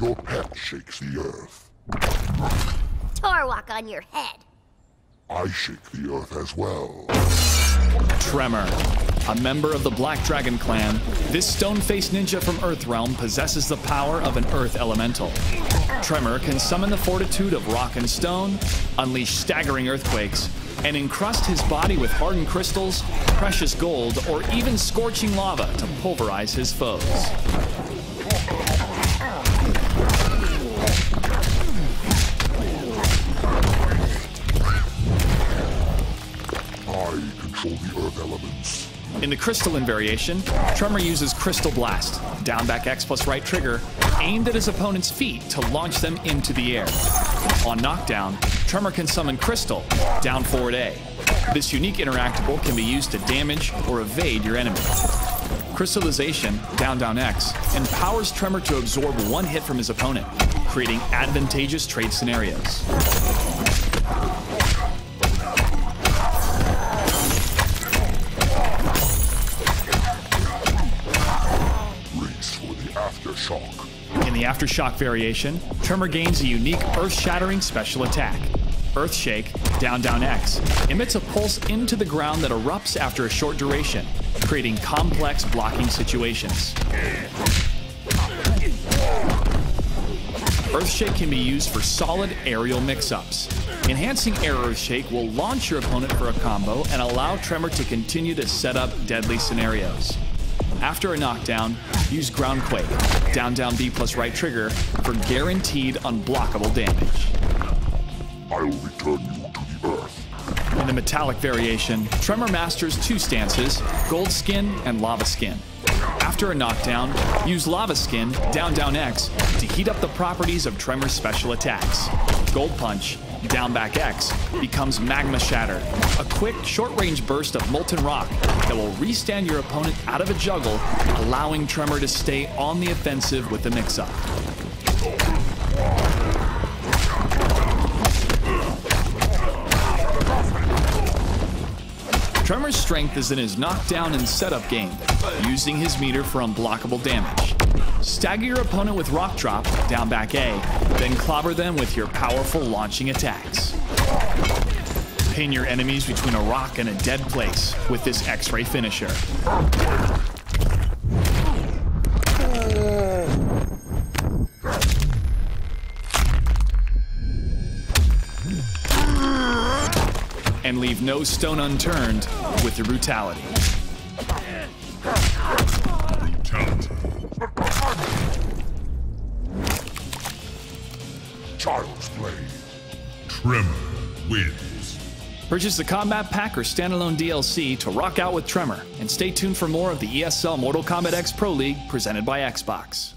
Your pet shakes the earth. Torwalk on your head. I shake the earth as well. Tremor. A member of the Black Dragon clan, this stone-faced ninja from Earthrealm possesses the power of an Earth Elemental. Tremor can summon the fortitude of rock and stone, unleash staggering earthquakes, and encrust his body with hardened crystals, precious gold, or even scorching lava to pulverize his foes. In the Crystalline variation, Tremor uses Crystal Blast, down back X plus right trigger, aimed at his opponent's feet to launch them into the air. On knockdown, Tremor can summon Crystal, down forward A. This unique interactable can be used to damage or evade your enemy. Crystallization, down down X, empowers Tremor to absorb one hit from his opponent, creating advantageous trade scenarios. Race for the aftershock. In the Aftershock variation, Tremor gains a unique earth-shattering special attack. Earthshake, down down X, emits a pulse into the ground that erupts after a short duration, creating complex blocking situations. Earthshake can be used for solid aerial mix-ups. Enhancing Air Earthshake will launch your opponent for a combo and allow Tremor to continue to set up deadly scenarios. After a knockdown, use Ground Quake, down down B plus right trigger, for guaranteed unblockable damage. I will return you to the earth. In the metallic variation, Tremor masters two stances, Gold Skin and Lava Skin. After a knockdown, use Lava Skin, down down X, to heat up the properties of Tremor's special attacks. Gold Punch, down back X, becomes Magma Shatter, a quick, short range burst of molten rock that will restand your opponent out of a juggle, allowing Tremor to stay on the offensive with the mix Tremor's strength is in his knockdown and setup game, using his meter for unblockable damage. Stagger your opponent with Rock Drop, down back A, then clobber them with your powerful launching attacks. Pin your enemies between a rock and a dead place with this X-ray finisher. And leave no stone unturned with your brutality. Brutality. Child's play. Tremor wins. Purchase the Kombat Pack or standalone DLC to rock out with Tremor, and stay tuned for more of the ESL Mortal Kombat X Pro League presented by Xbox.